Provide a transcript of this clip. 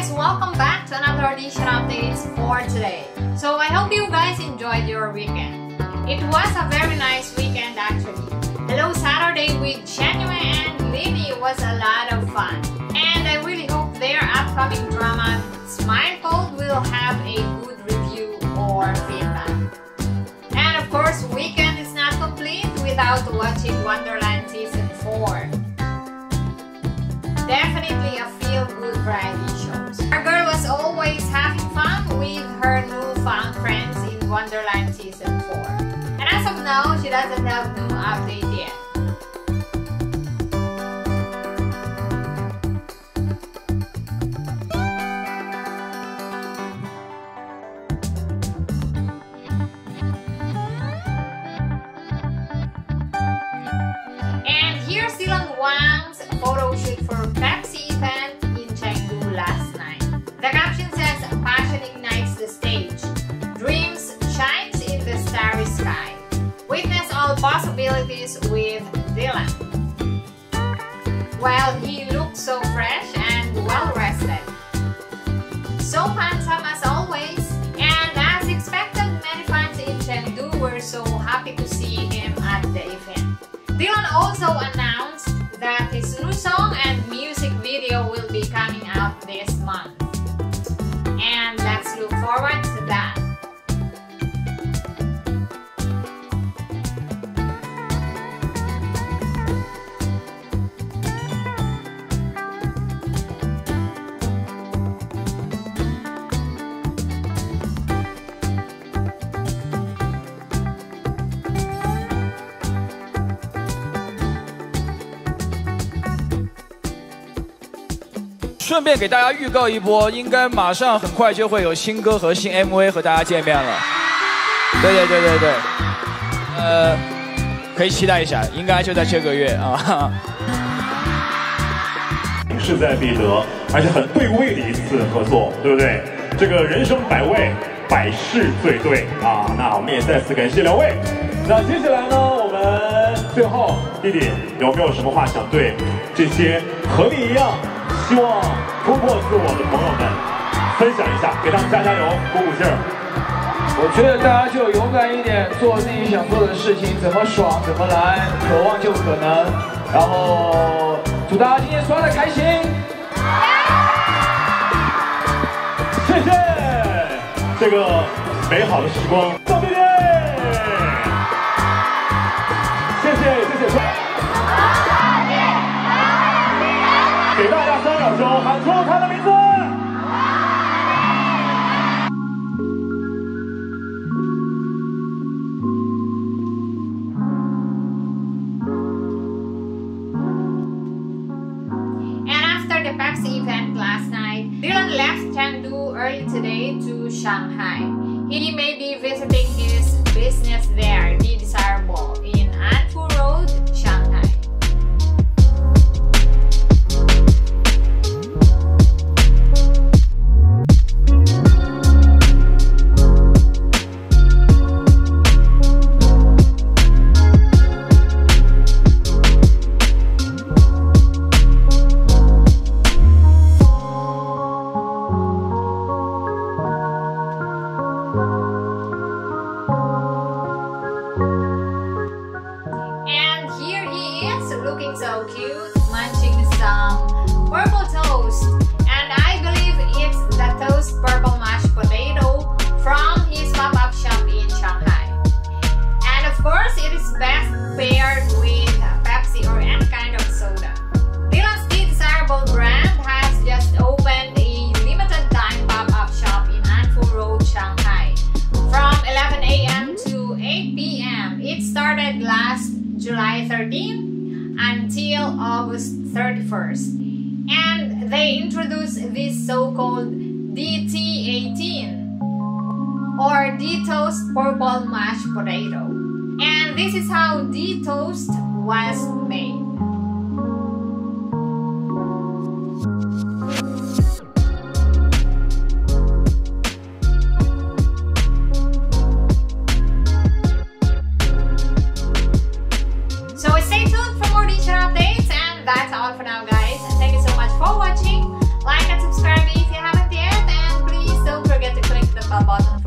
guys, welcome back to another DyShen updates for today. So I hope you guys enjoyed your weekend. It was a very nice weekend actually. Hello Saturday with Genuine and Lily was a lot of fun. And I really hope their upcoming drama Smile Cold will have a good review or feedback. And of course, weekend is not complete without watching Wonderland Season 4. Definitely a feel-good variety she doesn't have new update yet. Possibilities with Dylan. Well, he looks so fresh and well rested. So handsome as always, and as expected, many fans in Chengdu were so happy to see him at the event. Dylan also announced 顺便给大家预告一波，应该马上很快就会有新歌和新 MV 和大家见面了。对对对对对，呃，可以期待一下，应该就在这个月啊。势在必得，而且很对味的一次合作，对不对？这个人生百味，百事最对啊！那我们也再次感谢两位。那接下来呢，我们最后弟弟有没有什么话想对这些和你一样希望突破自我的朋友们分享一下，给他们加加油，鼓鼓劲儿。我觉得大家就勇敢一点，做自己想做的事情，怎么爽怎么来，渴望就可能。然后祝大家今天耍的开心，谢谢这个美好的时光，赵弟弟，谢谢谢谢。给大家三秒钟，喊出他的名字。 And after the Pepsi event last night, Dylan left Chengdu early today to Shanghai. He may be visiting his business there, The Desirable, Munching some purple toast. Until August 31st. And they introduced this so-called DT18 or D-Toast Purple Mashed Potato. And this is how D-Toast was made. that's all for now guys. And thank you so much for watching. Like and subscribe if you haven't yet and please don't forget to click the bell button